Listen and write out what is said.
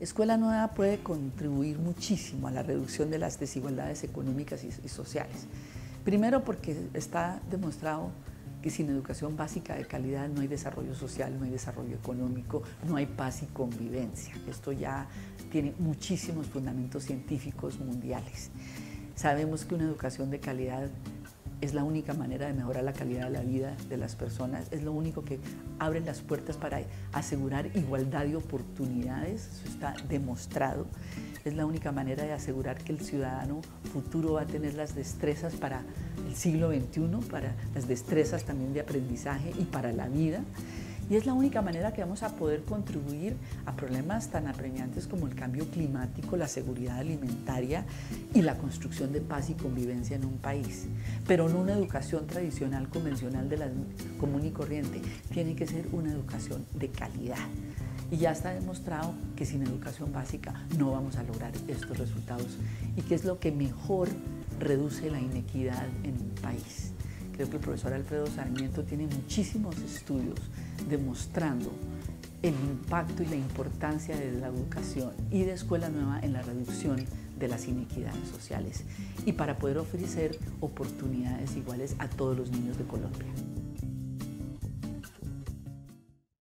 Escuela Nueva puede contribuir muchísimo a la reducción de las desigualdades económicas y, sociales. Primero porque está demostrado que sin educación básica de calidad no hay desarrollo social, no hay desarrollo económico, no hay paz y convivencia. Esto ya tiene muchísimos fundamentos científicos mundiales. Sabemos que una educación de calidad es la única manera de mejorar la calidad de la vida de las personas, es lo único que abre las puertas para asegurar igualdad de oportunidades, eso está demostrado, es la única manera de asegurar que el ciudadano futuro va a tener las destrezas para el siglo XXI, para las destrezas también de aprendizaje y para la vida. Y es la única manera que vamos a poder contribuir a problemas tan apremiantes como el cambio climático, la seguridad alimentaria y la construcción de paz y convivencia en un país. Pero no una educación tradicional, convencional de la común y corriente. Tiene que ser una educación de calidad. Y ya está demostrado que sin educación básica no vamos a lograr estos resultados y que es lo que mejor reduce la inequidad en un país. Creo que el profesor Alfredo Sarmiento tiene muchísimos estudios demostrando el impacto y la importancia de la educación y de Escuela Nueva en la reducción de las inequidades sociales y para poder ofrecer oportunidades iguales a todos los niños de Colombia.